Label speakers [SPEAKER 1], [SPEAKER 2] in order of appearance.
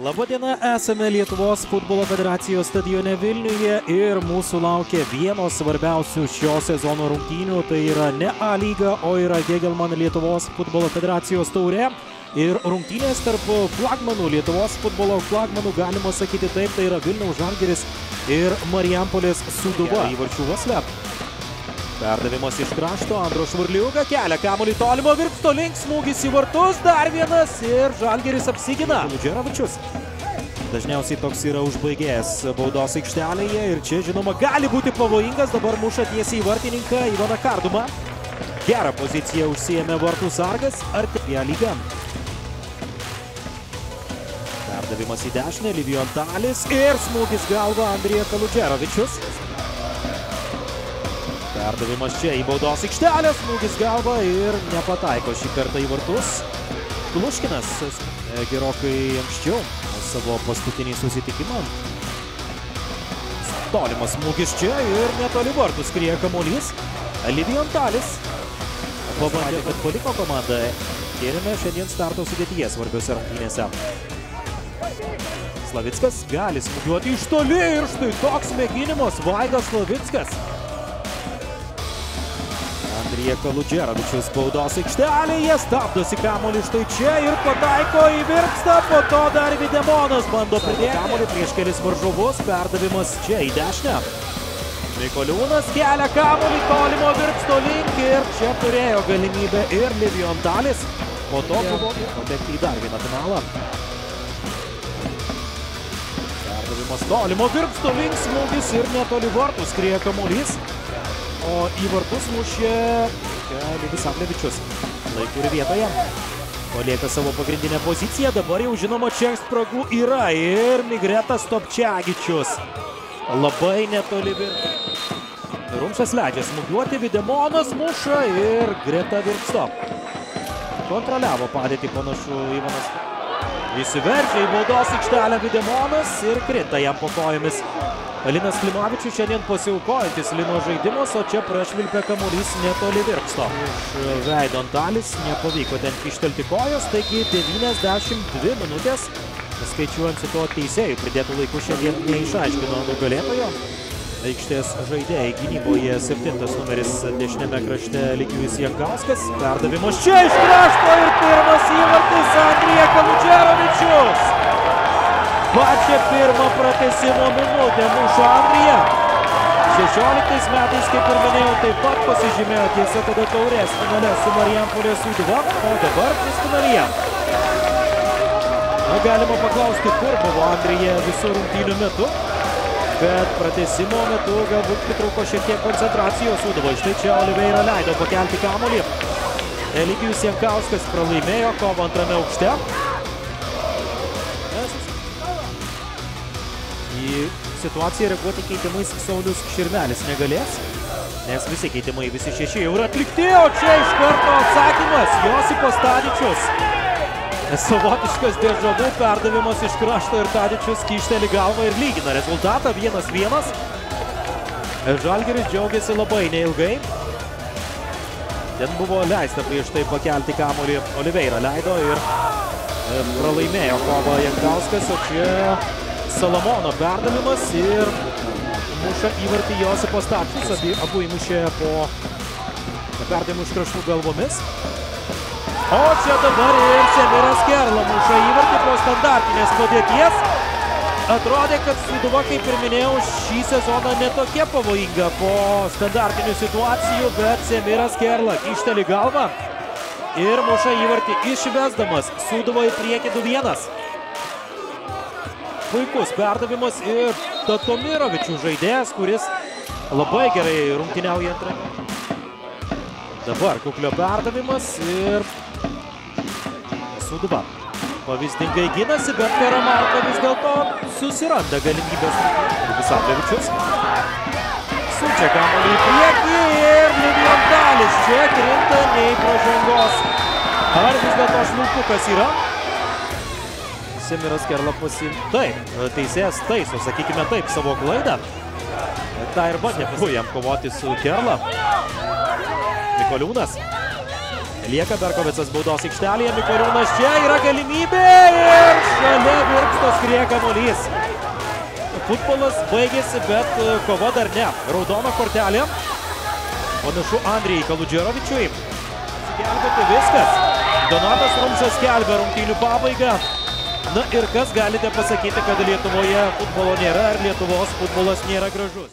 [SPEAKER 1] Labadiena, esame Lietuvos futbolo federacijos stadione Vilniuje ir mūsų laukia vienos svarbiausių šio sezono rungtynių. Tai yra ne A lyga, o yra Gegelman Lietuvos futbolo federacijos taurė. Ir rungtynės tarp flagmanų, Lietuvos futbolo flagmanų, galima sakyti taip, tai yra Vilniaus Žalgeris ir Marijampolės Suduva. Įvarčių Vaslep. Perdavimas iš krašto, Andro Švarliuga kelia kamuolį tolimo virpsto link, smūgis į vartus, dar vienas ir Žalgeris apsigina. Džeravičius. Dažniausiai toks yra užbaigėjęs baudos aikštelėje ir čia, žinoma, gali būti pavojingas, dabar muša tiesiai į vartininką Ivaną Kardumą. Gerą poziciją užsijėmė vartų sargas, artėja lyga. Perdavimas į dešinę, Livijon Talis ir smūgis galva Andrija Kaludžerovičius. Perdavimas čia į baudos aikštelę, smūgis galva ir nepataiko šį kartą į vartus. Kluškinas gerokai anksčiau savo paskutinį susitikimą. Tolimas smūgis čia ir netoli vartų skrieja kamuolys. Livijon Talis pabandė, kad paliko komandą. Kėlėme šiandien starto sudėtyje svarbiose rungtynėse. Slavickas gali smūgiuoti iš toli ir štai toks mėginimas Vaidas Slavickas. Andrija Kaludžerovičius baudos aikštelėje, stabdosi kamuolį štai čia ir pataiko į virpstą, po to dar Videmonas bando pridėti kamuolį prieš kelis varžovus, perdavimas čia į dešinę. Mikoliūnas kelia kamuolį tolimo virpsto link ir čia turėjo galimybę ir Livijon Talis, po to buvo patekti į dar vieną finalą. Perdavimas tolimo virpsto link, smūgis ir netoli vartų skrieja kamuolys. O į vartus mušė Liudis Ablevičius. Laiku ir vietoje. Palieka savo pagrindinę poziciją. Dabar jau žinoma, čia spragų yra. Ir Migretas Topčiagičius. Labai netoli virpsto. Rumšas leidžia smūgiuoti. Videmonas muša ir Greta virpsto. Kontroliavo padėtį panašu Ivanas. Įsiveržia į baudos aikštelę Videmonas ir krita jam po kojomis. Linas Klimavičius šiandien pasiaukojantis Lino žaidimas, o čia prašvilpė kamuolys netoli virpsto. Iš veido Antalis nepavyko ten ištelti kojos, taigi 92 minutės. Skaičiuojant su to teisėjų pridėtų laikų šiandien neišaiškino nugalėtojo. Aikštės žaidėjai gynyboje septintas numeris dešinėme krašte Ligijus Jankauskas. Perdavimas čia iš krašto ir pirmas įvartis Andrija Kaludžerovičius. Pačią pirmą pratesimo minutę mušo Andrija. 16 metais, kaip ir minėjau, taip pat pasižymėjo tiesa tada taurės finale su Marijampolės Sūduva, o dabar pusfinalyje. Na, galima paklausti, kur buvo Andrija visų rungtynių metu, bet pratesimo metu galbūt pritrūko šiek tiek koncentracijos Sūduva. Štai čia Oliveira leido pakelti kamuolį. Eligijus Jankauskas pralaimėjo kovą antrame aukšte. Į situaciją reaguoti keitimais Saulius Širmelis negalės, nes visi keitimai, visi šeši jau yra atlikti, o čia iš karto atsakymas Josipas Tadičius. Savotiškas dėžavų perdavimas iš krašto ir Tadičius kišteli galvą ir lygina rezultatą 1-1. Žalgeris džiaugiasi labai neilgai. Ten buvo leista prieš tai pakelti kamuolį Oliveira leido ir pralaimėjo kovą Jankauskas, o čia Salamono perdavimas ir muša įvartį Josipas Tačius. Abi, abu įmušė po perdavimų iš kraštų galvomis. O čia dabar ir Semiras Kerla muša įvartį po standartinės padėties. Atrodė, kad Sūduva, kaip ir minėjau, šį sezoną netokia pavojinga po standartinių situacijų, bet Semiras Kerla išteli galvą ir muša įvartį išvesdamas Sūduva į priekį 2-1 puikus perdavimas ir Tatomirovičių žaidėjas, kuris labai gerai rungtyniauja antrame. Dabar kuklio perdavimas ir Sūduva. Pavyzdingai ginasi, bet Karamarko vis dėlto susiranda galimybės. Visablevičius. Siunčia kamuolį į priekį ir Livijon Dalis čia krinta nei pražangos. Ar vis dėlto švilpukas yra? Semiras Kerla pasim... Taip, teisėjas taiso, sakykime taip, savo klaidą. Ta ir bandė paskui jam kovoti su Kerla. Mikoliūnas. Lieka Berkovicas baudos aikštelėje, Mikoliūnas čia yra galimybė ir šalia virpsto skrieja kamuolys. Futbolas baigėsi, bet e, kova dar ne. Raudona kortelė. Panašu Andrijai Kaludžerovičiui. Gelbėti viskas. Donatas Rumšas skelbia rungtynių pabaigą. Na ir kas galite pasakyti, kad Lietuvoje futbolo nėra, ar Lietuvos futbolas nėra gražus?